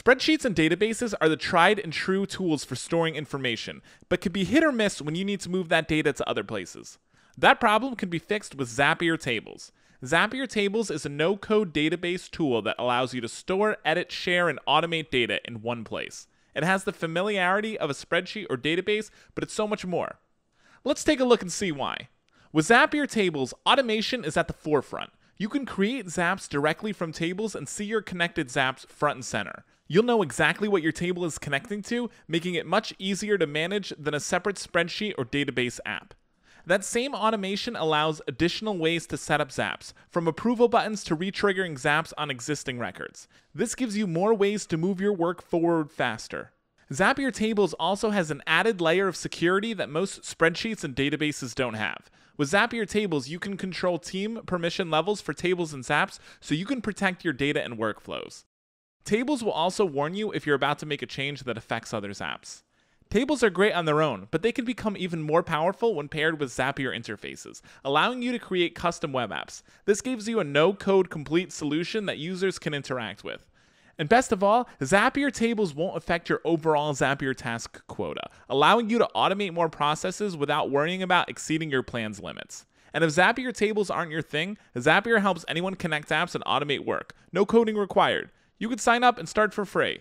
Spreadsheets and databases are the tried and true tools for storing information, but can be hit or miss when you need to move that data to other places. That problem can be fixed with Zapier Tables. Zapier Tables is a no code database tool that allows you to store, edit, share, and automate data in one place. It has the familiarity of a spreadsheet or database, but it's so much more. Let's take a look and see why. With Zapier Tables, automation is at the forefront. You can create zaps directly from tables and see your connected zaps front and center. You'll know exactly what your table is connecting to, making it much easier to manage than a separate spreadsheet or database app. That same automation allows additional ways to set up zaps, from approval buttons to retriggering zaps on existing records. This gives you more ways to move your work forward faster. Zapier Tables also has an added layer of security that most spreadsheets and databases don't have. With Zapier Tables, you can control team permission levels for tables and zaps so you can protect your data and workflows. Tables will also warn you if you're about to make a change that affects other zaps. Tables are great on their own, but they can become even more powerful when paired with Zapier interfaces, allowing you to create custom web apps. This gives you a no code complete solution that users can interact with. And best of all, Zapier tables won't affect your overall Zapier task quota, allowing you to automate more processes without worrying about exceeding your plan's limits. And if Zapier tables aren't your thing, Zapier helps anyone connect apps and automate work. No coding required. You could sign up and start for free.